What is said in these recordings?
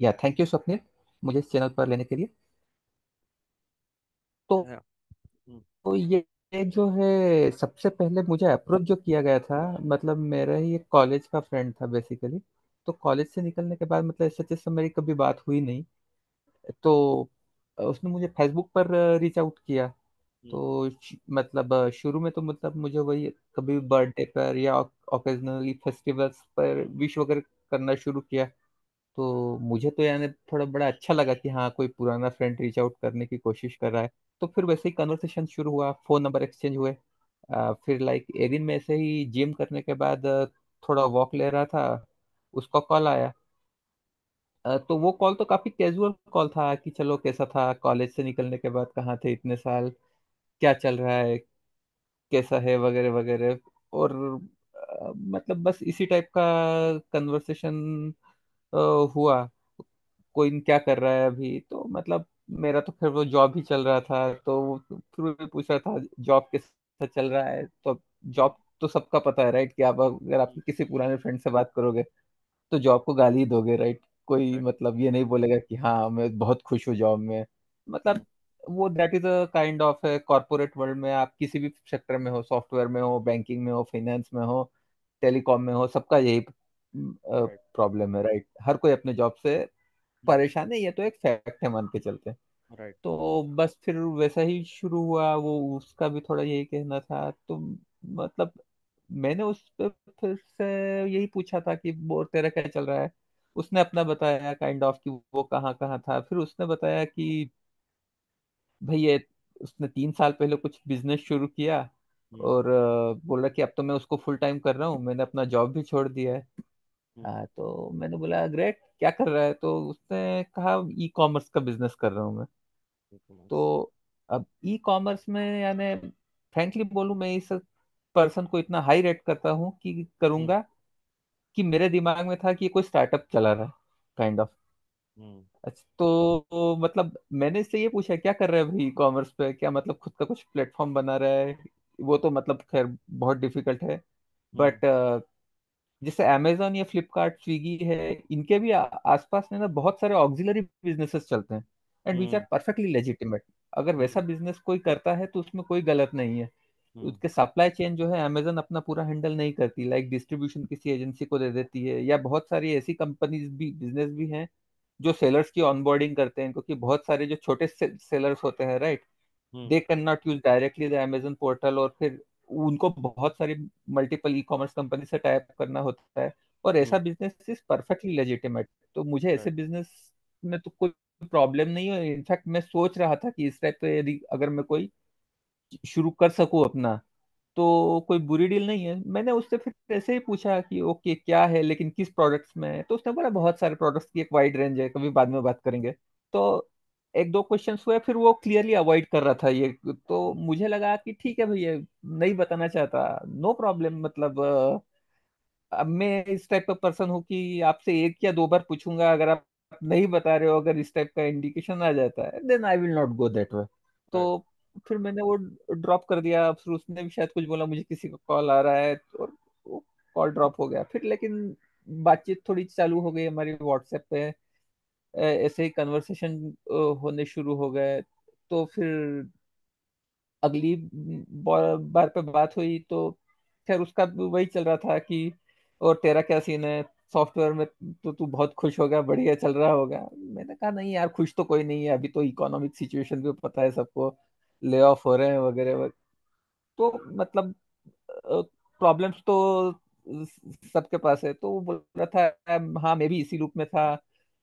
या thank you Swapnil मुझे इस चैनल पर लेने के लिए। तो हम्म तो ये ये जो है सबसे पहले मुझे अप्रोच जो किया गया था मतलब मेरा ही एक कॉलेज का फ्रेंड था बेसिकली तो कॉलेज से निकलने के बाद मतलब ऐसे जैसे मेरी कभी बात हुई नहीं। तो उसने मुझे फेसबुक पर रीच आउट किया। हम्म तो श- मतलब शुरू में तो मतलब मुझे वही कभी बर्थडे पर या ओकेजनली फेस्टिवल्स पर विश वगैरह करना शुरू किया। तो मुझे तो यानी थोड़ा बड़ा अच्छा लगा कि हाँ कोई पुराना फ्रेंड रीच आउट करने की कोशिश कर रहा है। तो फिर वैसे ही कन्वर्सेशन शुरू हुआ फ़ोन नंबर एक्सचेंज हुए। अ, फिर लाइक एक दिन में ऐसे ही जिम करने के बाद थोड़ा वॉक ले रहा था उसका कॉल आया। अ, तो वो कॉल तो काफ़ी कैजुअल कॉल था कि चलो कैसा था कॉलेज से निकलने के बाद कहाँ थे इतने साल क्या चल रहा है कैसा है वगैरह वगैरह। और अ, मतलब बस इसी टाइप का कन्वर्सेशन हुआ। कोई क्या कर रहा है अभी? तो मतलब मेरा तो फिर वो जॉब ही चल रहा था तो वो फिर वो पूछ रहा था जॉब कैसा चल रहा है? तो जॉब तो सबका पता है राइट कि आप अगर आप किसी पुराने फ्रेंड से बात करोगे तो जॉब को गाली ही दोगे राइट? कोई मतलब ये नहीं बोलेगा कि हाँ मैं बहुत खुश हूँ जॉब में। मतलब वो that is a kind of है कॉर्पोरेट वर्ल्ड में आप किसी भी सेक्टर में हो सॉफ्टवेयर में हो बैंकिंग में हो फाइनेंस में हो टेलीकॉम में हो सबका यही प्रॉब्लम है राइट हर कोई अपने जॉब से परेशान है ये तो एक फैक्ट है मान के चलते। राइट तो बस फिर वैसा ही शुरू हुआ वो उसका भी थोड़ा यही कहना था। तो मतलब मैंने उस पे फिर से यही पूछा था कि वो तेरा क्या चल रहा है? उसने अपना बताया काइंड ऑफ़ कि वो कहाँ कहाँ था। फिर उसने बताया कि भाई ये उसने तीन साल पहले कुछ बिज़नेस शुरू किया हम्म और बोला कि अब तो मैं उसको फुल टाइम कर रहा हूँ मैंने अपना जॉब भी छोड़ दिया है। आ, तो मैंने बोला ग्रेट क्या कर रहा है? तो उसने कहा ई कॉमर्स का बिज़नेस कर रहा हूँ मैं। तो अब ई कॉमर्स में यानी फ्रेंकली बोलूँ मैं इस पर्सन को इतना हाई रेट करता हूँ कि हम्म। करूँगा कि मेरे दिमाग में था कि ये कोई स्टार्टअप चला रहा है काइंड ऑफ़। हम्म। अच्छा तो, मतलब मैंने इससे ये पूछा क्या कर रहा है भाई ई कॉमर्स पे? क्या मतलब खुद का कुछ प्लेटफॉर्म बना रहा है? वो तो मतलब खैर बहुत डिफ़िकल्ट है। हम्म। बट जैसे अमेजोन या फ्लिपकार्ट स्विगी है इनके भी आसपास में ना बहुत सारे ऑक्सिलरी बिजनेसेस चलते हैं। And which hmm. Are perfectly legitimate अगर वैसा हम्म। बिज़नेस कोई करता है तो उसमें कोई गलत नहीं है। हम्म। उसके सप्लाई चेन जो है अमेजन अपना पूरा हैंडल नहीं करती। लाइक डिस्ट्रीब्यूशन किसी एजेंसी को दे देती है या बहुत सारी ऐसी कंपनीज़ भी बिज़नेस भी हैं जो सेलर्स की ऑनबोर्डिंग करते हैं क्योंकि बहुत सारे जो छोटे सेलर्स होते हैं right hmm. They can not use directly the Amazon portal और फिर उनको बहुत सारी मल्टीपल ई कॉमर्स कंपनी से टाइप करना होता है और ऐसा बिज़नेस इज़ परफेक्टली लेजिटिमेट तो मुझे ऐसे बिज़नेस में तो कोई प्रॉब्लम नहीं है। इनफैक्ट मैं सोच रहा था कि इस टाइप पे यदि अगर मैं कोई शुरू कर सकूँ अपना तो कोई बुरी डील नहीं है। मैंने उससे फिर ऐसे ही पूछा कि ओके क्या है? लेकिन किस प्रोडक्ट्स में है? तो उसने बोला बहुत सारे प्रोडक्ट्स की एक वाइड रेंज है कभी बाद में बात करेंगे। तो एक दो क्वेश्चन हुए फिर वो क्लियरली अवॉइड कर रहा था ये। तो मुझे लगा कि ठीक है भैया नहीं बताना चाहता। नो no प्रॉब्लम मतलब अब मैं इस टाइप का पर्सन हूँ कि आपसे एक या दो बार पूछूँगा अगर आप नहीं बता रहे हो अगर इस टाइप का इंडिकेशन आ जाता है then I will not go that way तो फिर मैंने वो ड्रॉप कर दिया। फिर उसने भी शायद कुछ बोला मुझे किसी का कॉल आ रहा है और कॉल ड्रॉप हो गया। फिर लेकिन बातचीत थोड़ी चालू हो गई हमारी व्हाट्सएप पे। ऐसे ही कन्वर्सेशन होने शुरू हो गए। तो फिर अगली बार पे बात हुई तो खैर उसका वही चल रहा था कि, और तेरा क्या सीन है? सॉफ्टवेयर में तो तू बहुत खुश होगा, बढ़िया चल रहा होगा। मैंने कहा, नहीं यार, खुश तो कोई नहीं है। अभी तो इकोनॉमिक सिचुएशन भी पता है सबको। ले ऑफ़ हो रहे हैं वगैरह वगैरह तो मतलब प्रॉब्लम्स तो सबके पास है। तो बोल रहा था हाँ मैं भी इसी लूप में था।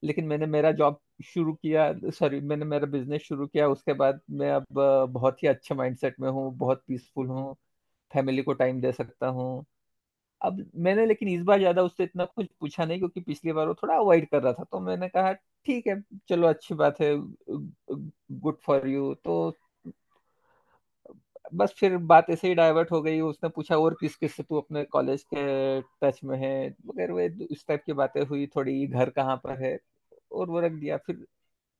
लेकिन मैंने मेरा जॉब शुरू किया सॉरी मैंने मेरा बिज़नेस शुरू किया, उसके बाद मैं अब बहुत ही अच्छे माइंडसेट में हूँ, बहुत पीसफुल हूँ फैमिली को टाइम दे सकता हूँ। अब मैंने लेकिन इस बार ज़्यादा उससे इतना कुछ पूछा नहीं, क्योंकि पिछली बार वो थोड़ा अवॉइड कर रहा था तो मैंने कहा, ठीक है, चलो अच्छी बात है गुड फॉर यू तो बस फिर बात ऐसे ही डाइवर्ट हो गई, उसने पूछा, और किस किस से तू अपने कॉलेज के टच में है? वगैरह वे इस टाइप की बातें हुई, थोड़ी घर कहाँ पर है? और वो रख दिया। फिर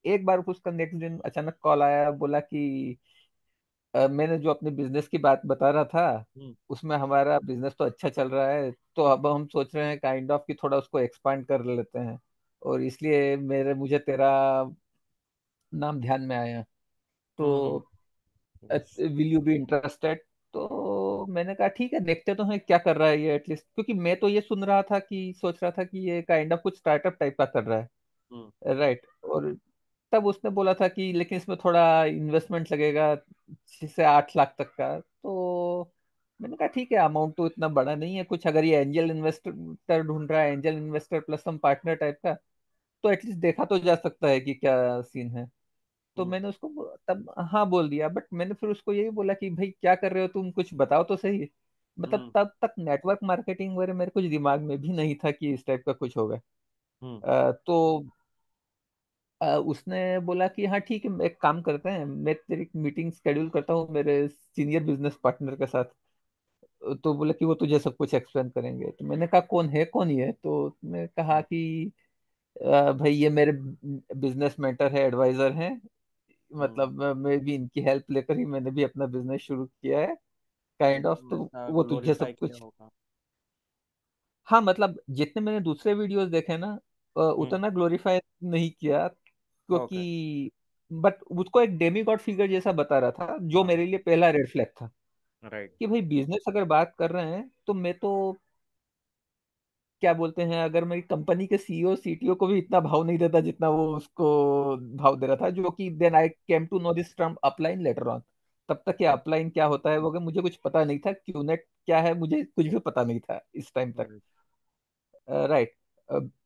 एक बार उसका नेक्स्ट दिन अचानक कॉल आया बोला कि अ, मैंने जो अपने बिज़नेस की बात बता रहा था हम्म। उसमें हमारा बिज़नेस तो अच्छा चल रहा है तो अब हम सोच रहे हैं काइंड ऑफ़ कि थोड़ा उसको एक्सपांड कर लेते हैं। और इसलिए मेरे मुझे तेरा नाम ध्यान में आया। तो हम्म yes will you be interested तो मैंने कहा ठीक है देखते तो हैं क्या कर रहा है ये एटलीस्ट क्योंकि मैं तो ये सुन रहा था कि सोच रहा था कि ये काइंड ऑफ़ कुछ स्टार्टअप टाइप का कर रहा है। राइट और तब उसने बोला था कि लेकिन इसमें थोड़ा इन्वेस्टमेंट लगेगा छह से आठ लाख तक का। तो मैंने कहा ठीक है अमाउंट तो इतना बड़ा नहीं है। कुछ अगर ये एंजल इन्वेस्टर ढूंढ रहा है angel investor plus some partner type का तो एटलीस्ट देखा तो जा सकता है कि क्या सीन है। तो हम्म। मैंने उसको तब हाँ बोल दिया। बट मैंने फिर उसको यही बोला कि भाई क्या कर रहे हो तुम? कुछ बताओ तो सही। मतलब हम्म। तब तक नेटवर्क मार्केटिंग वगैरह मेरे कुछ दिमाग में भी नहीं था कि इस टाइप का कुछ होगा। हम्म। तो उसने बोला कि हाँ ठीक है एक काम करते हैं मैं तेरी मीटिंग शेड्यूल करता हूँ मेरे सीनियर बिज़नेस पार्टनर के साथ। तो बोला कि वो तुझे सब कुछ एक्सप्लेन करेंगे। तो मैंने कहा कौन है कौन ही है तो उसने कहा हम्म कि भाई ये मेरे बिज़नेस मेंटर है एडवाइजर हैं। हम्म। मतलब मैं भी इनकी हेल्प लेकर ही मैंने भी अपना बिज़नेस शुरू किया है काइंड ऑफ़ मतलब तो ऐसा वो तुझे ग्लोरीफाई सब किया कुछ होगा। हाँ मतलब जितने मैंने दूसरे वीडियोस देखे ना अ, हम्म। उतना ग्लोरीफाई नहीं किया क्योंकि बट उसको एक डेमी गॉड फिगर जैसा बता रहा था जो मेरे लिए पहला रेड फ्लैग था। राइट कि भाई बिज़नेस अगर बात कर रहे हैं तो मैं तो क्या बोलते हैं अगर मेरी कंपनी के सीईओ सीटीओ को भी इतना भाव नहीं देता जितना वो उसको भाव दे रहा था जो कि then I came to know this term upline later on तब तक ये अपलाइन क्या होता है वो मुझे कुछ पता नहीं था क्यूनेट क्या है मुझे कुछ भी पता नहीं था इस टाइम तक। राइट राइट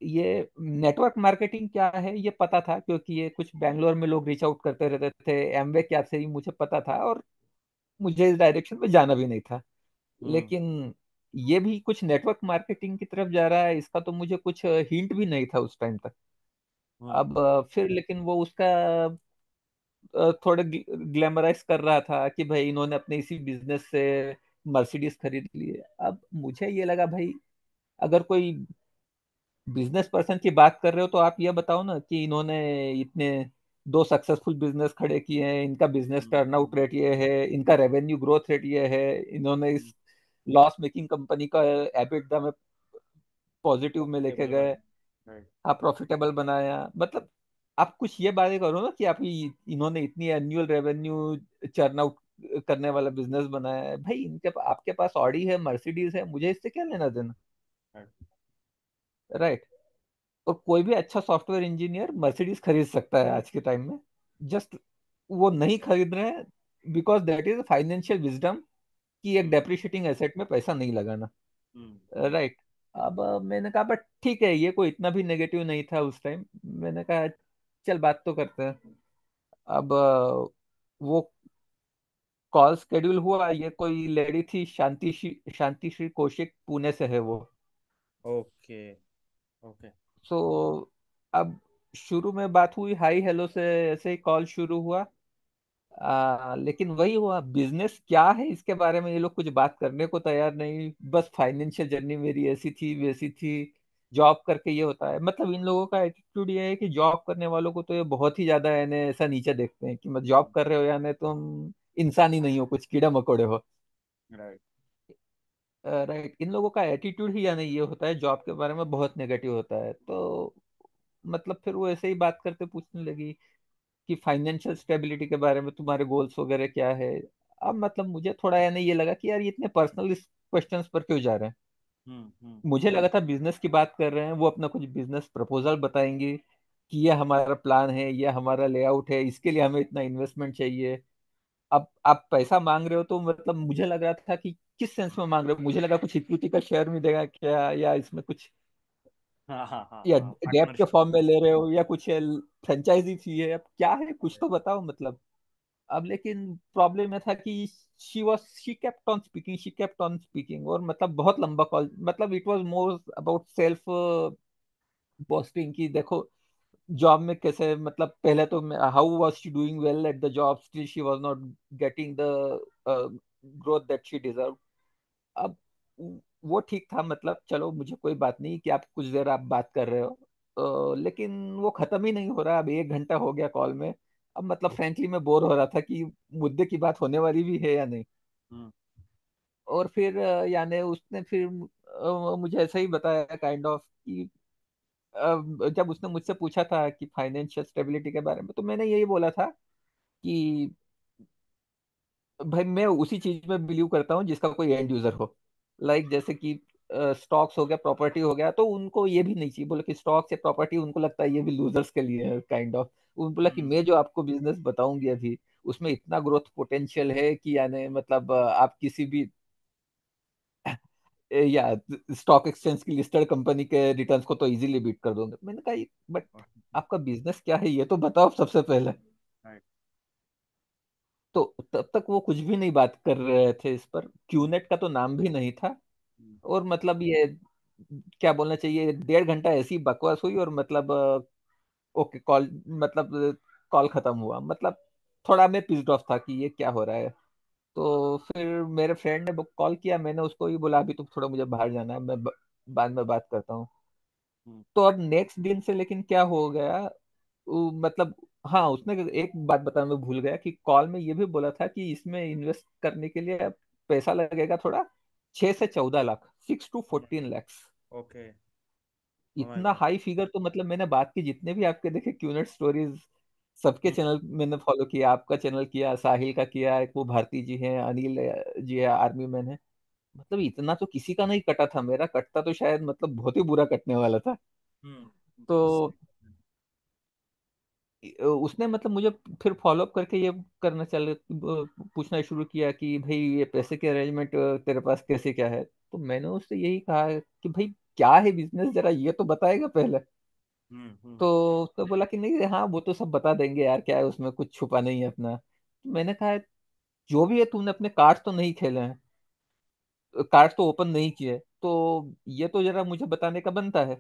ये नेटवर्क मार्केटिंग क्या है? ये पता था क्योंकि ये कुछ बैंगलोर में लोग रीच आउट करते रहते थे एमवे क्या से ही मुझे पता था और मुझे इस डायरेक्शन में जाना भी नहीं था। हम्म। लेकिन ये भी कुछ नेटवर्क मार्केटिंग की तरफ़ जा रहा है इसका तो मुझे कुछ हिंट भी नहीं था उस टाइम तक। हम्म। अब फिर लेकिन वो उसका थोड़े ग्लैमराइज कर रहा था कि भाई इन्होंने अपने इसी बिज़नेस से मर्सिडीज खरीद ली है अब मुझे ये लगा भाई अगर कोई बिज़नेस पर्सन की बात कर रहे हो तो आप ये बताओ ना कि इन्होंने इतने दो सक्सेसफुल बिज़नेस खड़े किए हैं इनका बिज़नेस टर्नआउट रेट ये है इनका रेवेन्यू ग्रोथ रेट ये है इन्होंने इस लॉस मेकिंग कंपनी का एबिटडा में पॉजिटिव में लेके गए आप प्रॉफिटेबल बनाया मतलब आप कुछ ये बातें करो ना कि आप इन्होंने इतनी एनुअल रेवेन्यू चर्न आउट करने वाला बिज़नेस बनाया है। भाई इनके आपके पास ऑडी है मर्सिडीज है मुझे इससे क्या लेना देना? राइट राइट और कोई भी अच्छा सॉफ्टवेयर इंजीनियर मर्सिडीज खरीद सकता है आज के टाइम में। जस्ट वो नहीं खरीद रहे हैं because that is financial wisdom कि एक डेप्रिशिएटिंग एसेट में पैसा नहीं लगाना। हम्म हम्म राइट अब मैंने कहा बट ठीक है ये कोई इतना भी नेगेटिव नहीं था उस टाइम मैंने कहा चल बात तो करते हैं। अब वो कॉल शेड्यूल हुआ ये कोई लेडी थी शांति शांति श्री कौशिक पुणे से है वो। Okay okay. सो अब शुरू में बात हुई हाई हेलो से ऐसे ही कॉल शुरू हुआ। आ, लेकिन वही हुआ बिज़नेस क्या है इसके बारे में ये लोग कुछ बात करने को तैयार नहीं। बस फाइनेंशियल जर्नी मेरी ऐसी थी वैसी थी जॉब करके ये होता है। मतलब इन लोगों का एटीट्यूड ये है कि जॉब करने वालों को तो ये बहुत ही ज़्यादा यानी ऐसा नीचे देखते हैं कि मत जॉब कर रहे हो यानी तुम इंसान ही नहीं हो कुछ कीड़े मकोड़े हो। राइट राइट इन लोगों का एटीट्यूड ही यानी ये होता है जॉब के बारे में बहुत नेगेटिव होता है। तो मतलब फिर वो ऐसे ही बात करते पूछने लगी कि फाइनेंशियल स्टेबिलिटी के बारे में तुम्हारे गोल्स वगैरह क्या है? अब मतलब मुझे थोड़ा यानी ये लगा कि यार ये इतने पर्सनल क्वेश्चन पर क्यों जा रहे हैं? हम्म हम्म। मुझे लगा था बिज़नेस की बात कर रहे हैं वो अपना कुछ बिज़नेस प्रपोजल बताएँगे कि ये हमारा प्लान है ये हमारा लेआउट है इसके लिए हमें इतना इन्वेस्टमेंट चाहिए। अब आप पैसा मांग रहे हो तो मतलब मुझे लग रहा था कि किस सेंस में मांग रहे हो? मुझे लगा कुछ इक्विटी का शेयर मिलेगा क्या? या इसमें कुछ हाँ हाँ हाँ या हाँ के फॉर्म में ले रहे हो या कुछ फ्रेंचाइजी है अब क्या है? कुछ तो बताओ मतलब। अब लेकिन प्रॉब्लम में था कि she was she kept on speaking she kept on speaking और मतलब बहुत लंबा कॉल मतलब it was more about self boasting की देखो जॉब में कैसे मतलब पहले तो how was she doing well at the job still she was not getting the growth that she deserve अब वो ठीक था मतलब चलो मुझे कोई बात नहीं कि आप कुछ देर आप बात कर रहे हो। लेकिन वो खत्म ही नहीं हो रहा अब एक घंटा हो गया कॉल में। अब मतलब फ्रेंकली मैं बोर हो रहा था कि मुद्दे की बात होने वाली भी है या नहीं। हम्म। और फिर अ, यानी उसने फिर अ, मुझे ऐसा ही बताया काइंड ऑफ़ कि जब उसने मुझसे पूछा था कि फाइनेंशियल स्टेबिलिटी के बारे में तो मैंने यही बोला था कि भाई मैं उसी चीज़ में बिलीव करता हूँ जिसका कोई एंड यूज़र हो। लाइक like जैसे कि स्टॉक्स हो गया प्रॉपर्टी हो गया तो उनको ये भी नहीं चाहिए। बोले कि स्टॉक्स या प्रॉपर्टी उनको लगता है ये भी लूजर्स के लिए है काइंड ऑफ़ उन बोला कि हम्म। मैं जो आपको बिज़नेस बताऊँगी अभी उसमें इतना ग्रोथ पोटेंशियल है कि यानी मतलब आप किसी भी या स्टॉक एक्सचेंज की लिस्टेड कंपनी के रिटर्न्स को तो इजीली बीट कर दोगे। मैंने कहा बट आपका बिज़नेस क्या है? ये तो बताओ सबसे पहले। तो तब तक वो कुछ भी नहीं बात कर रहे थे इस पर। क्यूनेट का तो नाम भी नहीं था। और मतलब ये क्या बोलना चाहिए डेढ़ घंटा ऐसी बकवास हुई और मतलब ओके कॉल मतलब कॉल खत्म हुआ। मतलब थोड़ा मैं पिस्ड ऑफ़ था कि ये क्या हो रहा है। तो फिर मेरे फ्रेंड ने कॉल किया मैंने उसको ही बोला अभी तो थोड़ा मुझे बाहर जाना है मैं बाद में बात करता हूँ। तो अब नेक्स्ट दिन से लेकिन क्या हो गया? मतलब हाँ उसने एक बात बताना मैं भूल गया कि कॉल में ये भी बोला था कि इसमें इन्वेस्ट करने के लिए पैसा लगेगा थोड़ा छह से चौदह lakh six to fourteen lakhs. Okay. इतना हाई फिगर तो मतलब मैंने बात की जितने भी आपके देखे क्यूनेट स्टोरीज सबके चैनल मैंने फॉलो किया आपका चैनल किया साहिल का किया एक वो भारती जी हैं अनिल जी है आर्मी मैन है। मतलब इतना तो किसी का नहीं कटा था मेरा कटता तो शायद मतलब बहुत ही बुरा कटने वाला था। तो उसने मतलब मुझे फिर फॉलो अप करके ये करना चल पूछना शुरू किया कि भाई ये पैसे के अरेंजमेंट तेरे पास कैसे क्या है? तो मैंने उससे यही कहा कि भाई क्या है बिज़नेस जरा ये तो बताएगा पहले। तो उसने तो बोला कि नहीं हाँ वो तो सब बता देंगे यार क्या है उसमें कुछ छुपा नहीं है अपना। तो मैंने कहा जो भी है तुमने अपने कार्ड तो नहीं खेले हैं। कार्ड तो ओपन नहीं किए। तो ये तो जरा मुझे बताने का बनता है।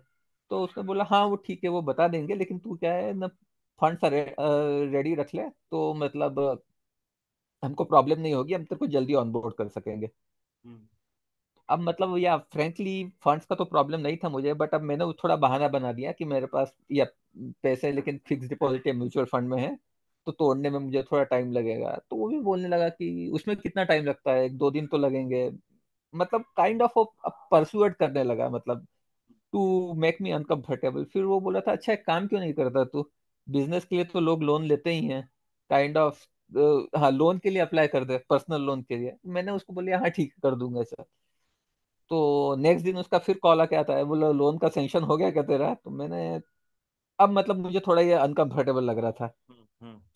तो उसने बोला हाँ वो ठीक है वो बता देंगे लेकिन तू क्या है ना फंड्स रेडी रख ले तो मतलब हमको प्रॉब्लम नहीं होगी हम तेरे को जल्दी ऑनबोर्ड कर सकेंगे। अब मतलब या फ्रेंकली फंड्स का तो प्रॉब्लम नहीं था मुझे बट अब मैंने थोड़ा बहाना बना दिया कि मेरे पास या पैसे लेकिन फिक्स डिपॉजिट या म्यूचुअल फंड में है तो तोड़ने में मुझे थोड़ा टाइम लगेगा। तो वो भी बोलने लगा कि उसमें कितना टाइम लगता है? एक दो दिन तो लगेंगे। मतलब काइंड ऑफ़ परसुएट करने लगा मतलब टू मेक मी अनकम्फर्टेबल फिर वो बोला था अच्छा एक काम क्यों नहीं करता तू? बिज़नेस के लिए तो लोग लोन लेते ही हैं काइंड ऑफ़ हाँ लोन के लिए अप्लाई कर दे पर्सनल लोन के लिए। मैंने उसको बोलिया हाँ ठीक कर दूँगा सर। तो नेक्स्ट दिन उसका फिर कॉल आके आता है बोला लोन का सेंक्शन हो गया क्या तेरा? तो मैंने अब मतलब मुझे थोड़ा ये अनकंफर्टेबल लग रहा था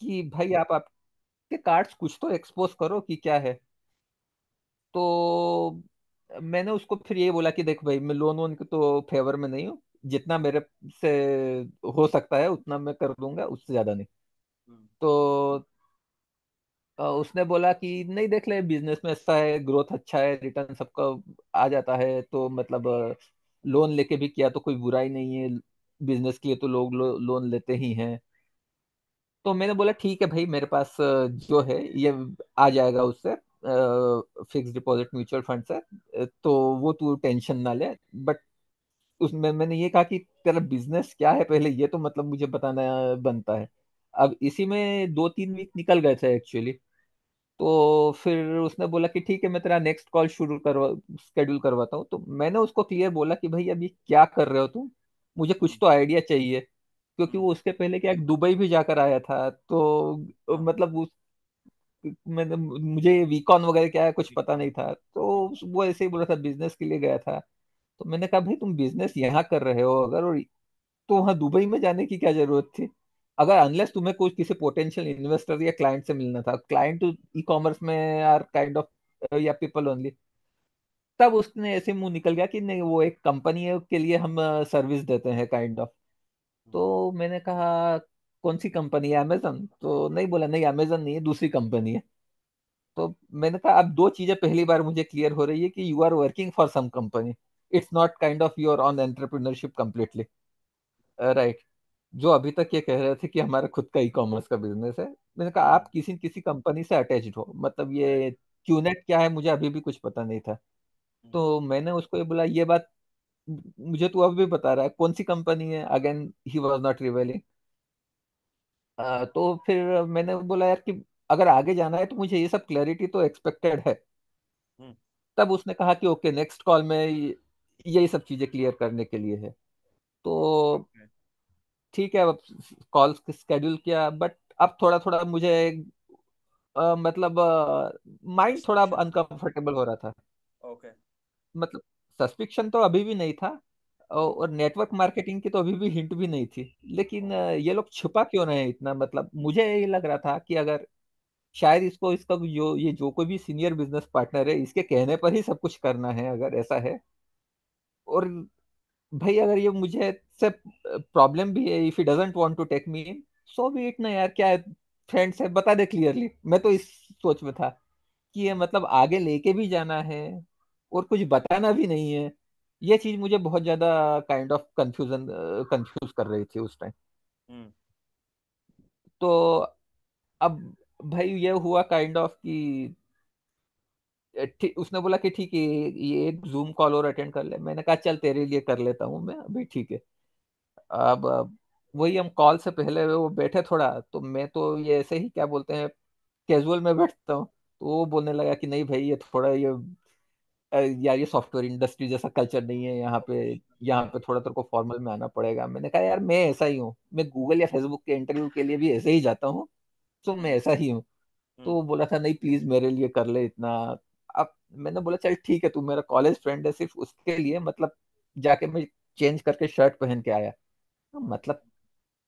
कि भाई आप आपके कार्ड्स कुछ तो एक्सपोज करो कि क्या है। तो मैंने उसको फिर ये बोला कि देख भाई मैं लोन वोन के तो फेवर में नहीं हूँ। जितना मेरे से हो सकता है उतना मैं कर दूँगा उससे ज़्यादा नहीं। तो अ, उसने बोला कि नहीं देख ले बिज़नेस में ऐसा है ग्रोथ अच्छा है रिटर्न सबका आ जाता है तो मतलब लोन लेके भी किया तो कोई बुराई नहीं है। बिज़नेस के लिए तो लोग लो, लोन लेते ही हैं। तो मैंने बोला ठीक है भाई मेरे पास अ, जो है ये आ जाएगा उससे फिक्स डिपॉजिट म्यूचुअल फंड से अ, तो वो तू टेंशन ना ले बट उसमें मैंने ये कहा कि तेरा बिज़नेस क्या है पहले? ये तो मतलब मुझे बताना बनता है। अब इसी में दो तीन वीक निकल गए थे एक्चुअली तो फिर उसने बोला कि ठीक है, मैं तेरा नेक्स्ट कॉल शुरू करवा स्केड्यूल करवाता हूँ। तो मैंने उसको क्लियर बोला कि भाई अभी क्या कर रहे हो तुम? मुझे कुछ तो आइडिया चाहिए। क्योंकि वो उसके पहले क्या दुबई भी जाकर आया था। तो मतलब उस, मैंने, मुझे वीकॉन वगैरह क्या है कुछ पता नहीं था। तो वो ऐसे ही बोला था बिज़नेस के लिए गया था। तो मैंने कहा, भाई, तुम बिज़नेस यहाँ कर रहे हो अगर और तो वहाँ दुबई में जाने की क्या ज़रूरत थी? अगर अनलेस तुम्हें कोई किसी पोटेंशियल इन्वेस्टर या क्लाइंट से मिलना था क्लाइंट ई कॉमर्स में आर काइंड ऑफ़ या पीपल ओनली तब उसने ऐसे मुँह निकल गया कि नहीं, वो एक कंपनी है के लिए हम सर्विस देते हैं काइंड ऑफ़ तो मैंने कहा, कौन सी कंपनी है? अमेजन तो नहीं बोला, नहीं अमेजन नहीं है, दूसरी कंपनी है। तो मैंने कहा, अब दो चीज़ें पहली बार मुझे क्लियर हो रही है कि you are working for some company it's not kind of your own entrepreneurship completely right जो अभी तक ये कह रहे थे कि हमारा खुद का ई कॉमर्स का बिज़नेस है मैंने कहा आप किसी न किसी कंपनी से अटैच्ड हो। मतलब ये क्यूनेट क्या है मुझे अभी भी कुछ पता नहीं था। तो मैंने उसको ये बोला ये बात मुझे तू अब भी बता रहा है कौन सी कंपनी है? Again he was not revealing तो फिर मैंने बोला यार कि अगर आगे जाना है तो मुझे ये सब क्लैरिटी तो एक्सपेक्टेड है। तब उसने कहा कि ओके नेक्स्ट कॉल में यही सब चीज़ें क्लियर करने के लिए है। तो ठीक है अब कॉल स्केड्यूल किया बट अब थोड़ा थोड़ा मुझे अ, मतलब माइंड थोड़ा अनकंफर्टेबल हो रहा था। ओके मतलब सस्पिक्शन तो अभी भी नहीं था और नेटवर्क मार्केटिंग की तो अभी भी हिंट भी नहीं थी। लेकिन ये लोग छुपा क्यों रहे हैं इतना? मतलब मुझे ये लग रहा था कि अगर शायद इसको इसका जो ये जो कोई भी सीनियर बिज़नेस पार्टनर है इसके कहने पर ही सब कुछ करना है अगर ऐसा है। और भाई अगर ये मुझे से प्रॉब्लम भी है if he doesn't want to take me in so भी इट ना यार क्या है फ्रेंड्स है? बता दे क्लियरली मैं तो इस सोच में था कि ये मतलब आगे लेके भी जाना है और कुछ बताना भी नहीं है। ये चीज़ मुझे बहुत ज़्यादा काइंड ऑफ़ कंफ्यूजन कंफ्यूज कर रही थी उस टाइम हम्म। तो अब भाई ये हुआ काइंड ऑफ़ कि उसने बोला कि ठीक है ये एक जूम कॉल और अटेंड कर ले। मैंने कहा चल तेरे लिए कर लेता हूँ मैं अभी ठीक है। अब अब वही हम कॉल से पहले वो बैठे थोड़ा तो मैं तो ये ऐसे ही क्या बोलते हैं कैजुअल में बैठता हूँ तो वो बोलने लगा कि नहीं भाई ये थोड़ा ये यार ये सॉफ्टवेयर इंडस्ट्री जैसा कल्चर नहीं है यहाँ पे यहाँ पे थोड़ा तेरे को फॉर्मल में आना पड़ेगा। मैंने कहा यार मैं ऐसा ही हूँ मैं गूगल या फेसबुक के इंटरव्यू के लिए भी ऐसे ही जाता हूँ तो मैं ऐसा ही हूँ। तो हम्म वो बोला था नहीं प्लीज़ मेरे लिए कर ले इतना मैंने बोला चल ठीक है तू मेरा कॉलेज फ्रेंड है सिर्फ़ उसके लिए मतलब जाके मैं चेंज करके शर्ट पहन के आया। मतलब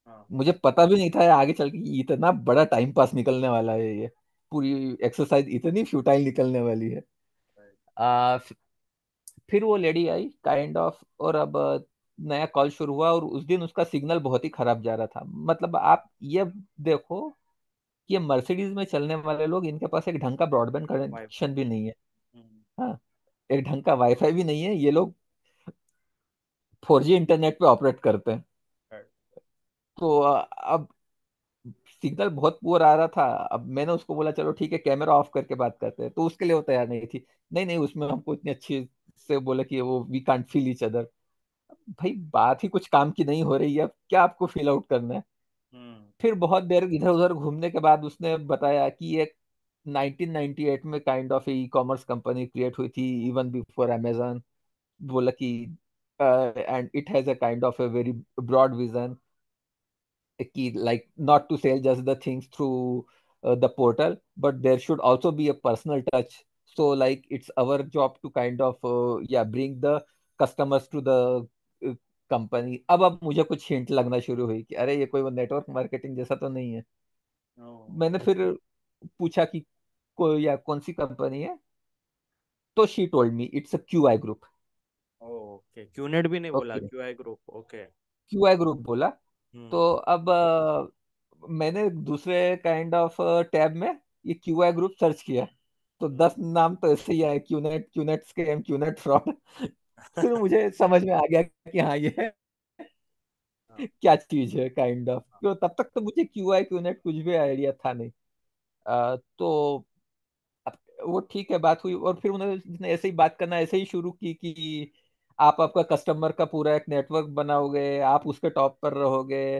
हाँ। मुझे पता भी नहीं था आगे चल के इतना बड़ा टाइम पास निकलने वाला है ये। पूरी एक्सरसाइज इतनी फ्यूटाइल निकलने वाली है। आ, फिर वो लेडी आई काइंड ऑफ़ और अब नया कॉल शुरू हुआ और उस दिन उसका सिग्नल बहुत ही खराब जा रहा था। मतलब आप ये देखो कि ये मर्सिडीज में चलने वाले लोग इनके पास एक ढंग का ब्रॉडबैंड कनेक्शन भी नहीं है। हाँ एक ढंग का वाईफाई भी नहीं है ये लोग फोर जी इंटरनेट पे ऑपरेट करते हैं। तो अ, अब सिग्नल बहुत पुअर आ रहा था अब मैंने उसको बोला चलो ठीक है कैमरा ऑफ़ करके बात करते हैं। तो उसके लिए वो तैयार नहीं थी। नहीं नहीं उसमें हमको इतनी अच्छी से बोला कि वो we can't feel each other भाई बात ही कुछ काम की नहीं हो रही है अब क्या आपको फील आउट करना है? हम्म। फिर बहुत देर इधर उधर घूमने के बाद उसने बताया कि एक 1998 में kind of e commerce company create हुई थी इवन बिफोर अमेजन बोला कि and it has a kind of a very broad vision कि like not to sell just the things through the portal but there should also be a personal touch so like it's our job to kind of या bring the customers to the company अब अब मुझे कुछ hint लगना शुरू हुई कि अरे ये कोई नेटवर्क मार्केटिंग जैसा तो नहीं है. मैंने अच्छा। फिर पूछा कि कोई या कौन सी कंपनी है? तो she told me it's a Q I group okay QNet भी नहीं बोला okay QI group okay. Q I group बोला। हम्म। तो अब अ, मैंने दूसरे काइंड ऑफ़ टैब में ये क्यू आई ग्रुप सर्च किया। तो हम्म। दस नाम तो ऐसे ही आए QNET QNET scam QNET fraud फिर मुझे समझ में आ गया कि हाँ ये हाँ। क्या चीज़ है काइंड ऑफ़ तो तब तक तो मुझे क्यू आई क्यूनेट कुछ भी आइडिया था नहीं। अ, तो वो ठीक है, बात हुई और फिर उन्होंने ऐसे ही बात करना, ऐसे ही शुरू की कि आप आपका कस्टमर का पूरा एक नेटवर्क बनाओगे, आप उसके टॉप पर रहोगे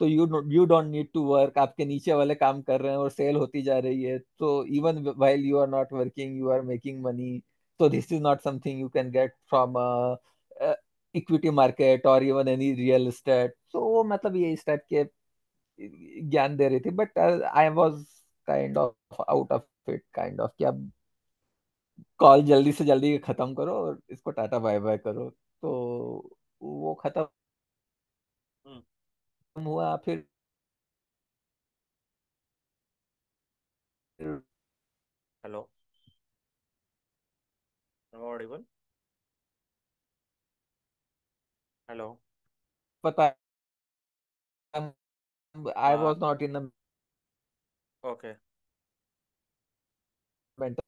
तो you you don't need to work आपके नीचे वाले काम कर रहे हैं और सेल होती जा रही है तो even while you are not working you are making money तो this is not something you can get from equity market और इवन एनी रियल इस्टेट तो मतलब ये इस टाइप के ज्ञान दे रही थी but I was kind of out of it kind of कि अब कॉल जल्दी से जल्दी खत्म करो और इसको टाटा बाय बाय करो। तो वो खत्म हम्म। हुआ फिर हेलो ऑडिबल हेलो पता आई हाँ। नॉट इन ओके मेंटल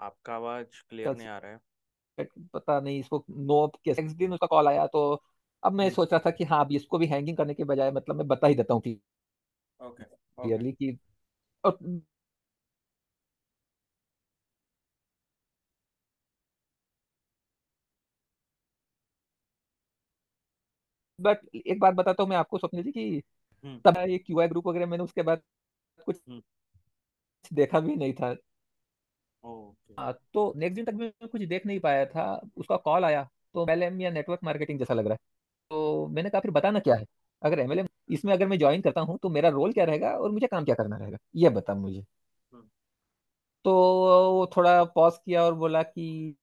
आपका आवाज़ क्लियर नहीं आ रहा है। पता नहीं इसको नो कैसे नेक्स्ट दिन उसका कॉल आया तो अब मैं हम्म। सोच रहा था कि हाँ अभी इसको भी हैंगिंग करने के बजाय मतलब मैं बता ही देता हूँ ओके ओके। क्लियरली कि और बट एक बात बताता हूँ मैं आपको स्वप्निल जी कि हम्म। तब ये क्यूआई ग्रुप वगैरह मैंने उसके बाद कुछ हम्म। देखा भी नहीं था। ओके। हाँ तो नेक्स्ट दिन तक मैं कुछ देख नहीं पाया था उसका कॉल आया तो एमएलएम या नेटवर्क मार्केटिंग जैसा लग रहा है। तो मैंने कहा फिर बताना क्या है? अगर एमएलएम इसमें अगर मैं ज्वाइन करता हूँ तो मेरा रोल क्या रहेगा और मुझे काम क्या करना रहेगा? ये बता मुझे। हम्म। तो वो थोड़ा पॉज किया और बोला कि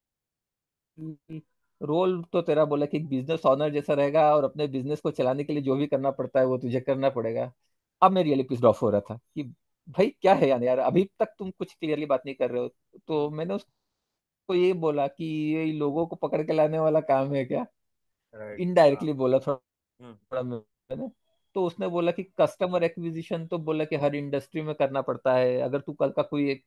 रोल तो तेरा बोला कि बिज़नेस ऑनर जैसा रहेगा और अपने बिज़नेस को चलाने के लिए जो भी करना पड़ता है वो तुझे करना पड़ेगा। अब मैं रियली पिस्ड ऑफ़ हो रहा था कि भाई क्या है यार यार अभी तक तुम कुछ क्लियरली बात नहीं कर रहे हो। तो मैंने उसको ये बोला कि ये लोगों को पकड़ के लाने वाला काम है क्या? हाँ। इनडायरेक्टली बोला थोड़ा हम्म। मैंने। तो उसने बोला कि कस्टमर एक्विजिशन तो बोला कि हर इंडस्ट्री में करना पड़ता है। अगर तू कल का कोई एक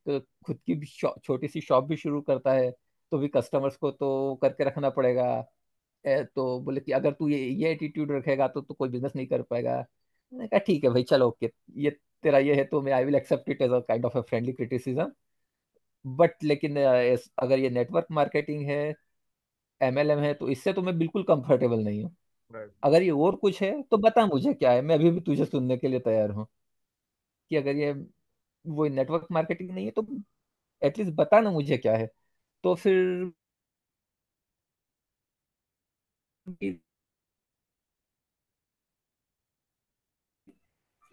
खुद की भी छोटी सी शॉप भी शुरू करता है तो भी कस्टमर्स को तो करके रखना पड़ेगा। तो बोले कि अगर तू ये ये एटीट्यूड रखेगा तो तू कोई बिज़नेस नहीं कर पाएगा। मैंने कहा ठीक है भाई चलो ओके ये तेरा ये है तो मैं I will accept it as a kind of a friendly criticism but लेकिन इस- अगर ये नेटवर्क मार्केटिंग है एमएलएम है तो इससे तो मैं बिल्कुल कंफर्टेबल नहीं हूँ। राइट अगर ये और कुछ है तो बता मुझे क्या है? मैं अभी भी तुझे सुनने के लिए तैयार हूँ कि अगर ये वो नेटवर्क मार्केटिंग नहीं है तो एटलीस्ट बता ना मुझे क्या है। तो फिर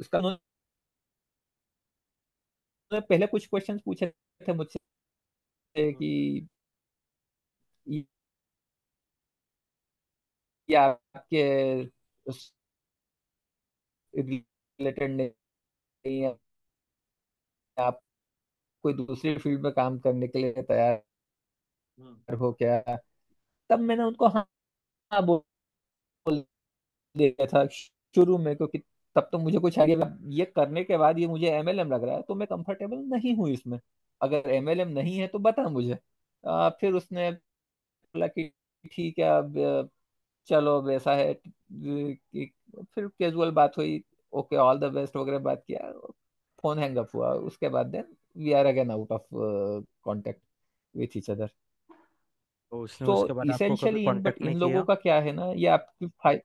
उसका उन्होंने पहले कुछ क्वेश्चंस पूछे थे मुझसे हम्म। कि ये आपके रिलेटेड नहीं है। आप कोई दूसरी फ़ील्ड में काम करने के लिए तैयार हम्म। हो क्या? तब मैंने उनको हाँ हाँ बोल दिया था। शुरू में क्योंकि तब तो मुझे कुछ आइडिया ये करने के बाद ये मुझे एमएलएम लग रहा है तो मैं कंफर्टेबल नहीं हूँ इसमें। अगर एमएलएम नहीं है तो बता मुझे। आ, फिर उसने बोला कि ठीक है अब चलो ऐसा है कि फिर कैजुअल बात हुई ओके ऑल द बेस्ट वगैरह बात किया फ़ोन हैंग अप हुआ उसके बाद then we are again out of contact with each other तो उसने तो इसेंशियली इन इन लोगों का क्या है ना ये आपकी फाइ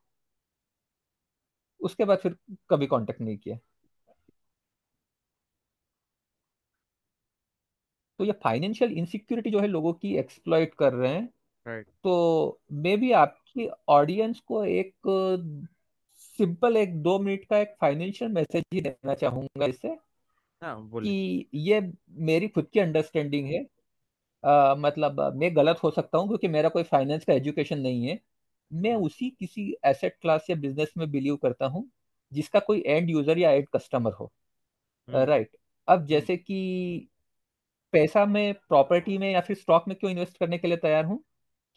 उसके बाद फिर कभी कांटेक्ट नहीं किया। तो ये फाइनेंशियल इनसिक्योरिटी जो है लोगों की एक्सप्लॉइट कर रहे हैं। राइट तो मे भी आपकी ऑडियंस को एक सिंपल एक दो मिनट का एक फाइनेंशियल मैसेज ही देना चाहूँगा इससे हाँ बोलिए। कि ये मेरी खुद की अंडरस्टैंडिंग है। अ, मतलब मैं गलत हो सकता हूँ क्योंकि मेरा कोई फाइनेंस का एजुकेशन नहीं है। मैं उसी किसी एसेट क्लास या बिज़नेस में बिलीव करता हूँ जिसका कोई एंड यूज़र या एंड कस्टमर हो। राइट अब हम्म जैसे कि पैसा मैं प्रॉपर्टी में या फिर स्टॉक में क्यों इन्वेस्ट करने के लिए तैयार हूँ?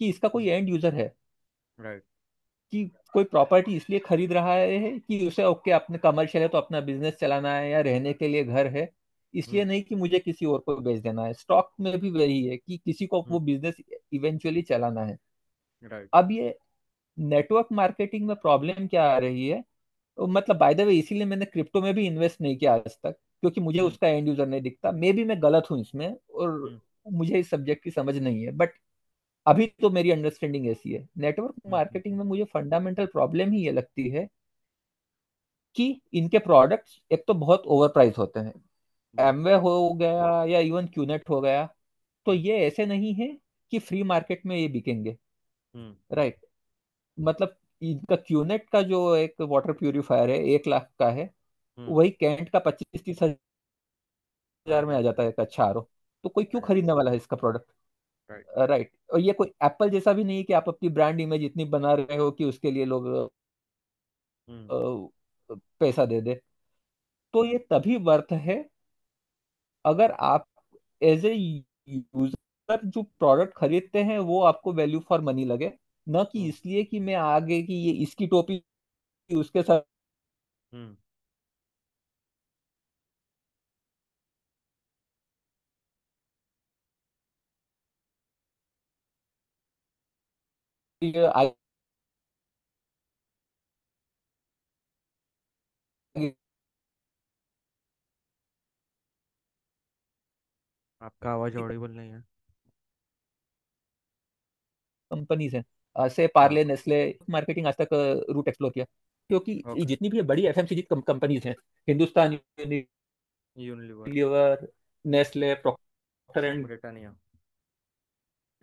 कि इसका कोई एंड यूज़र है। राइट कि कोई प्रॉपर्टी इसलिए खरीद रहा है कि उसे ओके अपने कमर्शियल है तो अपना बिज़नेस चलाना है या रहने के लिए घर है। इसलिए हम्म। नहीं कि मुझे किसी और को बेच देना है। स्टॉक में भी वही है कि किसी को वो हम्म बिज़नेस इवेंचुअली चलाना है। राइट अब ये नेटवर्क मार्केटिंग में प्रॉब्लम क्या आ रही है? तो मतलब बाय द वे इसीलिए मैंने क्रिप्टो में भी इन्वेस्ट नहीं किया आज तक क्योंकि मुझे हम्म। उसका एंड यूज़र नहीं दिखता। मे भी मैं गलत हूँ इसमें और हम्म। मुझे इस सब्जेक्ट की समझ नहीं है बट अभी तो मेरी अंडरस्टैंडिंग ऐसी है। नेटवर्क हम्म मार्केटिंग में मुझे फंडामेंटल प्रॉब्लम ही ये लगती है कि इनके प्रोडक्ट्स एक तो बहुत ओवर प्राइस होते हैं। एमवे हो गया या इवन क्यूनेट हो गया तो ये ऐसे नहीं है कि फ्री मार्केट में ये बिकेंगे। राइट मतलब इनका क्यूनेट का जो एक वाटर प्यूरिफायर है एक लाख का है हम्म। वही कैंट का पच्चीस तीस हज़ार में आ जाता है एक अच्छा आर ओ। तो कोई क्यों खरीदने वाला है इसका प्रोडक्ट राइट राइट और ये कोई एप्पल जैसा भी नहीं है कि आप अपनी ब्रांड इमेज इतनी बना रहे हो कि उसके लिए लोग हम्म। पैसा दे दे। तो ये तभी वर्थ है अगर आप एज ए यूज़र जो प्रोडक्ट खरीदते हैं वो आपको वैल्यू फॉर मनी लगे। न कि हम्म इसलिए कि मैं आगे की ये इसकी टोपी उसके साथ हम्म ये आपका आवाज़ ऑडिबल नहीं है। कंपनीज़ हैं अ, से हाँ। पार्ले नेस्ले मार्केटिंग आज तक रूट एक्सप्लोर किया। क्योंकि ये जितनी भी बड़ी एफएमसीजी कंपनीज़ हैं Hindustan Unilever Nestle Procter and Britannia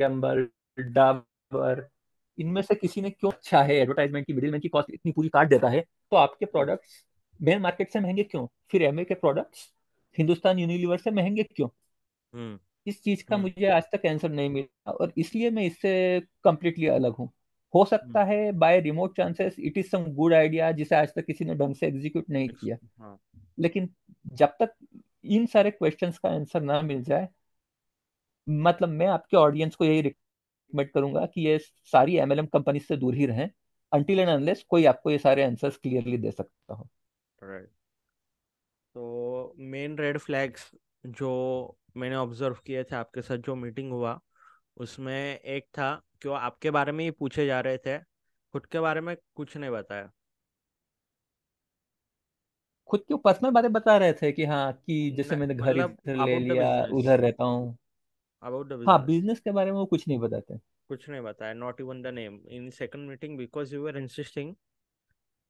Gamble Dabur इनमें से किसी ने क्यों अच्छा है? एडवर्टाइजमेंट की मिडिलमैन की कॉस्ट इतनी पूरी काट देता है। तो आपके प्रोडक्ट्स मेन मार्केट से महँगे क्यों? फिर एमए के प्रोडक्ट्स हिंदुस्तान यूनिलीवर से महँगे क्यों? हम्म। इस चीज़ का हम्म। मुझे आज तक आंसर नहीं मिला और इसलिए मैं इससे कंप्लीटली अलग हूँ। हो हम्म। सकता है by remote chances it is some good idea जिसे आज तक किसी ने ढंग से एग्जीक्यूट नहीं किया। हाँ। लेकिन जब तक इन सारे क्वेश्चंस का आंसर ना मिल जाए मतलब मैं आपके ऑडियंस को यही रिकमेंड करूँगा कि ये सारी एमएलएम कंपनी से दूर ही रहें। अनटिल एंड अनलेस कोई आपको ये सारे आंसर्स क्लियरली दे सकता हो। राइट तो मेन रेड फ्लैग्स जो मैंने ऑब्ज़र्व किए थे आपके साथ जो मीटिंग हुआ उसमें एक था कि वो आपके बारे में ही पूछे जा रहे थे खुद के बारे में कुछ नहीं बताया। खुद की पर्सनल बातें बता रहे थे कि हाँ कि जैसे मैंने घर मतलब इधर ले अबाउट द लिया बिज़नेस उधर रहता हूँ। अबाउट द हाँ बिज़नेस बिज़नेस के बारे में वो कुछ नहीं बताते। कुछ नहीं बताया not even the name in second meeting because you were insisting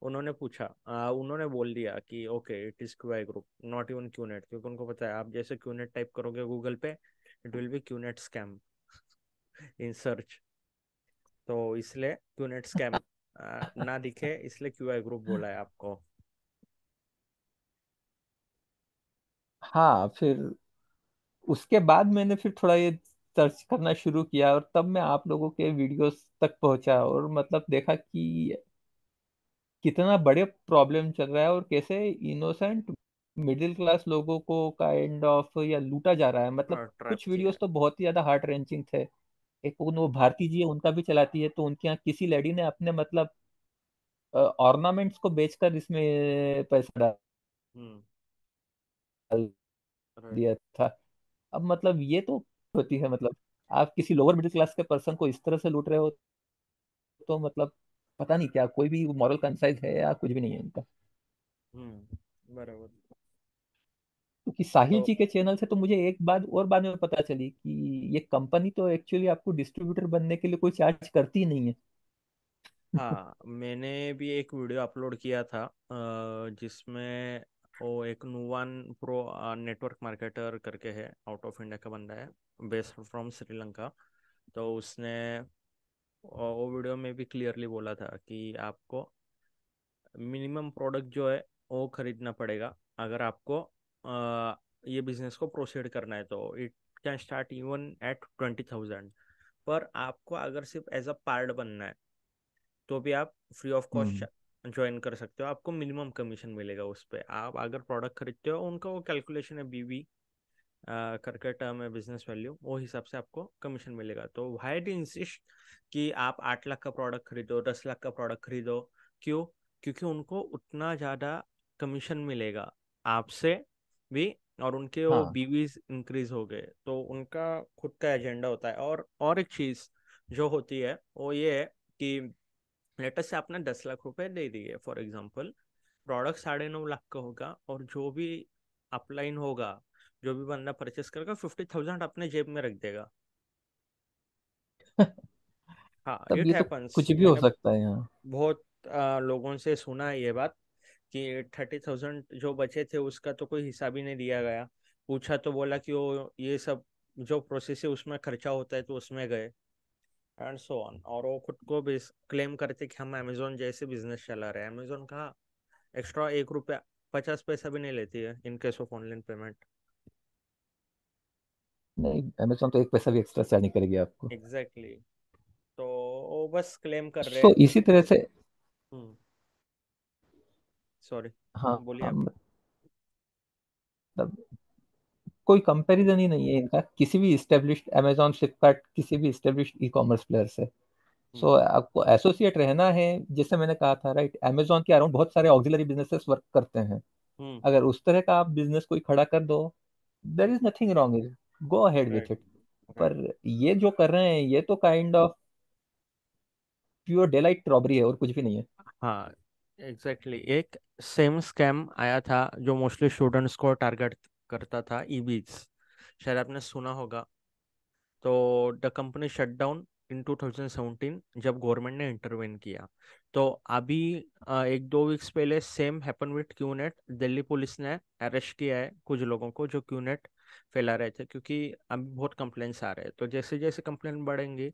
उन्होंने पूछा आ, उन्होंने बोल दिया कि okay it is QI group not even QNet क्योंकि उनको पता है आप जैसे क्यूनेट टाइप करोगे गूगल पे it will be QNet scam in search. तो इसलिए क्यूनेट स्कैम ना दिखे इसलिए क्यूआई ग्रुप बोला है आपको। हाँ फिर उसके बाद मैंने फिर थोड़ा ये सर्च करना शुरू किया और तब मैं आप लोगों के वीडियोस तक पहुँचा और मतलब देखा कि कितना बड़े प्रॉब्लम चल रहा है और कैसे इनोसेंट मिडिल क्लास लोगों को काइंड ऑफ़ या लूटा जा रहा है। मतलब ट्रैप कुछ किया वीडियोस है तो बहुत ही ज़्यादा हार्ट रेंचिंग थे। एक उन वो भारती जी है उनका भी चलाती है तो उनके यहाँ किसी लेडी ने अपने मतलब ऑर्नामेंट्स को बेचकर इसमें पैसा डाल हम्म। राइट दिया था। अब मतलब ये तो होती है मतलब आप किसी लोअर मिडिल क्लास के पर्सन को इस तरह से लूट रहे हो तो मतलब पता नहीं क्या कोई भी मॉरल कंसाइज है या कुछ भी नहीं है इनका। हम्म बराबर। क्योंकि साहिल तो जी के चैनल से तो मुझे एक बात और बाद में पता चली कि ये कंपनी तो एक्चुअली आपको डिस्ट्रीब्यूटर बनने के लिए कोई चार्ज करती ही नहीं है। हाँ मैंने भी एक वीडियो अपलोड किया था अ, जिसमें वो एक नुवान प्रो नेटवर्क मार्केटर करके है आउट ऑफ़ इंडिया का बंदा है बेस्ड फ्रॉम श्रीलंका तो उसने वो वो वीडियो में भी क्लियरली बोला था कि आपको मिनिमम प्रोडक्ट जो है वो खरीदना पड़ेगा। अगर आपको अ, ये बिज़नेस को प्रोसीड करना है तो it can start even at twenty thousand. पर आपको अगर सिर्फ़ एज अ पार्ट बनना है तो भी आप free of cost hmm. Join कर सकते हो। आपको मिनिमम कमीशन मिलेगा उस पर आप अगर प्रोडक्ट खरीदते हो उनका वो कैलकुलेशन है बीवी करके टर्म है बिज़नेस वैल्यू वो हिसाब से आपको कमीशन मिलेगा। तो वाई डी इंसिस्ट कि आप आठ लाख का प्रोडक्ट खरीदो दस लाख का प्रोडक्ट खरीदो? क्यों? क्योंकि उनको उतना ज़्यादा कमीशन मिलेगा आपसे भी और उनके वो हाँ। बीवीज इंक्रीज हो गए। तो उनका खुद का एजेंडा होता है। और और एक चीज़ जो होती है वो ये है कि लेटेस्ट से आपने दस लाख रुपए दे दिए फॉर एग्जांपल प्रोडक्ट साढ़े नौ लाख का होगा और जो भी अपलाइन होगा जो भी बंदा परचेस करेगा फिफ्टी थाउज़ेंड अपने जेब में रख देगा। हाँ तब इट ये तो हैपन्स कुछ भी हो सकता है यहाँ बहुत आ, लोगों से सुना है ये बात कि थर्टी थाउज़ेंड जो बचे थे उसका तो कोई हिसाब ही नहीं दिया गया। पूछा तो बोला कि वो ये सब जो प्रोसेस है उसमें खर्चा होता है तो उसमें गए। एंड सो ऑन और वो खुद को भी क्लेम करते कि हम अमेजोन जैसे बिज़नेस चला रहे हैं। अमेजोन का एक्स्ट्रा एक रुपया पचास पैसा भी नहीं लेती है in case of online payment नहीं अमेजोन तो एक पैसा भी एक्स्ट्रा चार्ज नहीं करेगी आपको। एग्जैक्टली तो वो बस क्लेम कर रहे सो हैं। इसी तरह से हम्म। सॉरी हाँ बोलिए हाँ, मतलब कोई कंपैरिजन ही नहीं है इनका। किसी भी इस्टेब्लिश्ड अमेजोन फ्लिपकार्ट किसी भी इस्टेब्लिश्ड ई कॉमर्स प्लेयर से। सो हम्म आपको एसोसिएट रहना है जैसे मैंने कहा था राइट अमेजोन के अराउंड बहुत सारे ऑक्सिलरी बिजनेसेस वर्क करते हैं। हम्म। अगर उस तरह का आप बिज़नेस कोई खड़ा कर दो there is nothing wrong is go ahead with it पर ये जो कर रहे हैं ये तो kind of pure daylight robbery है और कुछ भी नहीं है। हाँ एग्जैक्टली exactly. एक सेम स्कैम आया था जो मोस्टली स्टूडेंट्स को टारगेट करता था ईबीज शायद आपने सुना होगा। तो the company shut down in 2017 जब गवर्नमेंट ने इंटरवेन किया। तो अभी एक दो वीक्स पहले same happen with QNet Delhi police ने अरेस्ट किया है कुछ लोगों को जो क्यूनेट फैला रहे थे क्योंकि अभी बहुत कंप्लेंट्स आ रहे हैं। तो जैसे जैसे कंप्लेंट बढ़ेंगे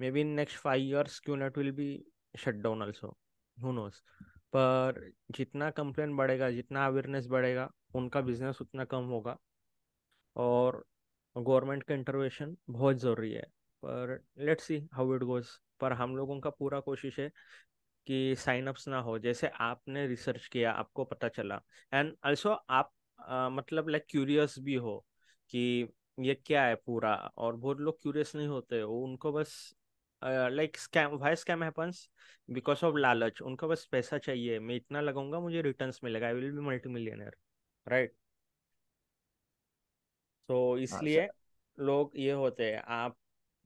may be in next five years QNet will be shut down also who knows पर जितना कंप्लेंट बढ़ेगा जितना अवेयरनेस बढ़ेगा उनका बिज़नेस उतना कम होगा। और गवर्नमेंट का इंटरवेशन बहुत ज़रूरी है। पर let's see how it goes पर हम लोगों का पूरा कोशिश है कि साइन अप्स ना हो। जैसे आपने रिसर्च किया आपको पता चला। एंड ऑल्सो आप अ, मतलब लाइक क्यूरियस भी हो। कि ये क्या है पूरा और बहुत लोग क्यूरियस नहीं होते वो उनको बस like scam why scam happens because of लालच उनको बस पैसा चाहिए। मैं इतना लगाऊँगा मुझे रिटर्न्स मिलेगा। I will be multi millionaire right तो इसलिए लोग ये होते हैं आप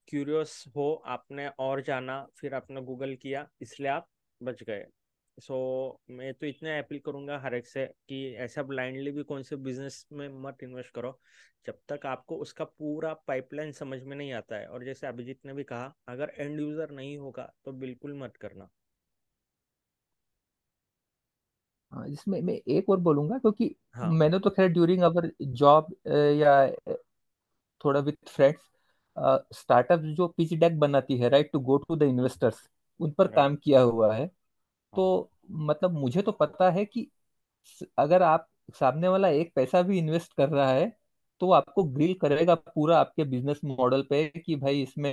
क्यूरियस हो आपने और जाना फिर आपने गूगल किया इसलिए आप बच गए। सो so, मैं तो इतने अपील करूँगा हर एक से कि ऐसा ब्लाइंडली भी कौन से बिज़नेस में मत इन्वेस्ट करो। जब तक आपको उसका पूरा पाइपलाइन समझ में नहीं आता है और जैसे अभिजीत ने भी कहा अगर एंड यूज़र नहीं होगा तो बिल्कुल मत करना। हाँ इसमें मैं एक और बोलूँगा क्योंकि हाँ। मैंने तो खैर ड्यूरिंग अवर जॉब या थोड़ा विथ फ्रेंड्स स्टार्टअप जो पिच डेक बनाती है right to go to the investors उन पर काम किया हुआ है। तो हाँ। मतलब मुझे तो पता है कि स- अगर आप सामने वाला एक पैसा भी इन्वेस्ट कर रहा है तो वो आपको ग्रिल करेगा पूरा आपके बिज़नेस मॉडल पे कि भाई इसमें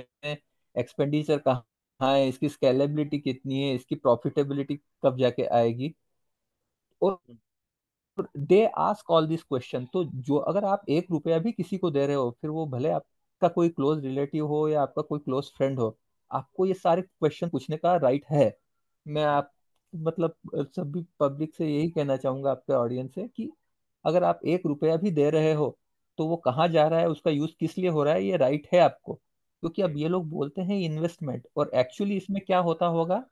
एक्सपेंडिचर कहाँ है इसकी स्केलेबिलिटी कितनी है इसकी प्रॉफिटेबिलिटी कब जाके आएगी। और they ask all this question तो जो अगर आप एक रुपया भी किसी को दे रहे हो फिर वो भले आपका कोई क्लोज रिलेटिव हो या आपका कोई क्लोज फ्रेंड हो आपको ये सारे क्वेश्चन पूछने का राइट है। मैं आप मतलब सभी पब्लिक से यही कहना चाहूँगा आपके ऑडियंस से कि अगर आप एक रुपया भी दे रहे हो तो वो कहाँ जा रहा है उसका यूज़ किस लिए हो रहा है ये राइट है आपको। क्योंकि अब ये लोग बोलते हैं इन्वेस्टमेंट और एक्चुअली इसमें क्या होता होगा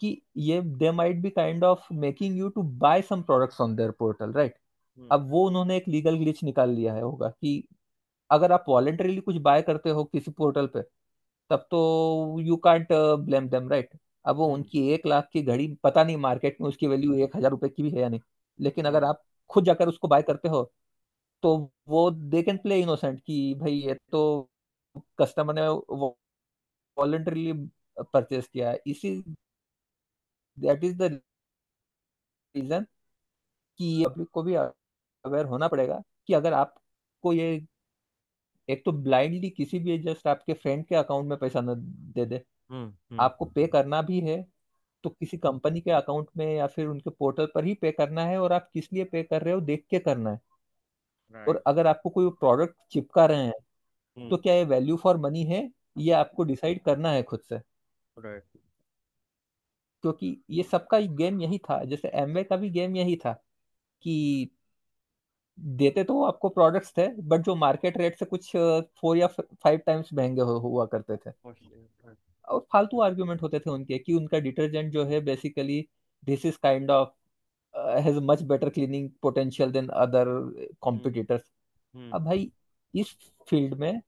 कि ये they might be kind of making you to buy some products on their portal right अब वो उन्होंने एक लीगल ग्लिच निकाल लिया है होगा कि अगर आप वॉलेंटरीली कुछ बाय करते हो किसी पोर्टल पे तब तो you can't blame them right अब वो उनकी एक लाख की घड़ी पता नहीं मार्केट में उसकी वैल्यू एक हज़ार रुपए की भी है या नहीं। लेकिन अगर आप खुद जाकर उसको बाय करते हो तो वो दे कैन प्ले इनोसेंट कि भाई ये तो कस्टमर ने वॉलेंटरीली परचेज किया है। इसी दैट इज़ द रीजन कि पब्लिक को भी अवेयर होना पड़ेगा कि अगर आपको ये एक तो ब्लाइंडली किसी भी जस्ट आपके फ्रेंड के अकाउंट में पैसा न दे दे। हम्म हम्म आपको पे करना भी है तो किसी कंपनी के अकाउंट में या फिर उनके पोर्टल पर ही पे करना है और आप किस लिए पे कर रहे हो देख के करना है। और अगर आपको कोई प्रोडक्ट चिपका रहे हैं हम्म। तो क्या ये वैल्यू फॉर मनी है? ये आपको डिसाइड करना है खुद से। क्योंकि ये सबका गेम यही था जैसे एमवे का भी गेम यही था कि देते तो आपको प्रोडक्ट्स थे बट जो मार्केट रेट से कुछ फोर या फाइव टाइम्स महँगे हो, हुआ करते थे। और फालतू आर्ग्यूमेंट होते थे उनके कि उनका डिटर्जेंट जो है basically this is kind of has much better cleaning potential than other competitors अब भाई इस फ़ील्ड में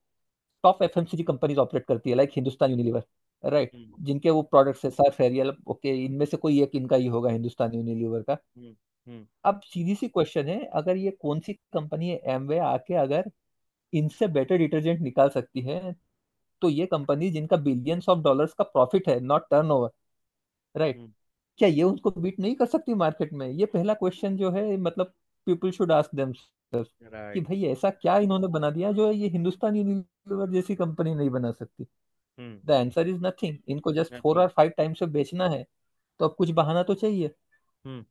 टॉप एफएमसीजी कंपनीज़ ऑपरेट करती है लाइक हिंदुस्तान यूनिलीवर राइट जिनके वो प्रोडक्ट्स है सर्फ एरियल ओके इनमें से कोई एक इनका ही होगा हिंदुस्तान यूनिलीवर का। हम्म। अब सीधी सी क्वेश्चन है अगर ये कौन सी कंपनी है एमवे आके अगर इनसे बेटर डिटर्जेंट निकाल सकती है तो ये कंपनी जिनका बिलियंस ऑफ़ डॉलर्स का प्रॉफिट है नॉट टर्नओवर राइट हम्म। क्या ये उनको बीट नहीं कर सकती मार्केट में? ये पहला क्वेश्चन जो है मतलब पीपल शुड आस्क देम कि राइट भाई ऐसा क्या इन्होंने बना दिया जो ये हिंदुस्तान यूनिलीवर जैसी कंपनी नहीं बना सकती? Hmm. The answer is nothing इनको जस्ट फोर नथिंग और फाइव टाइम्स से बेचना है तो अब कुछ बहाना तो चाहिए। Hmm.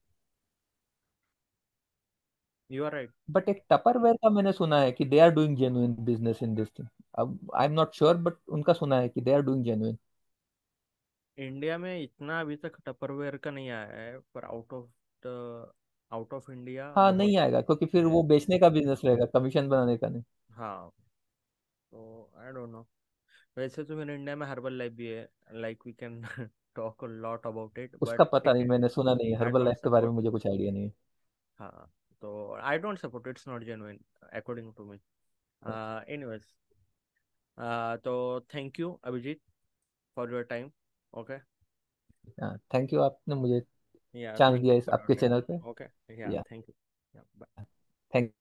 You are right but एक टपरवेयर का मैंने सुना है कि they are doing genuine business in this thing अब I am not sure but उनका सुना है कि they are doing genuine India में इतना अभी तक टपरवेयर का नहीं आया है पर out of the out of India हाँ नहीं आएगा क्योंकि फिर वो बेचने का बिज़नेस रहेगा कमीशन बनाने का नहीं। हाँ तो आई डोंट नो वैसे तो मेरे इंडिया में हर्बल लाइफ भी है like we can talk a lot about it उसका बट पता नहीं मैंने सुना नहीं हर्बल लाइफ के बारे में मुझे कुछ आइडिया नहीं है। हाँ। तो I don't support it's not genuine according to me है एनीवेज तो thank you Abhijit for your time okay हाँ थैंक यू आपने मुझे या चांस दिया इस आपके चैनल पे। ओके या या थैंक यू या थैंक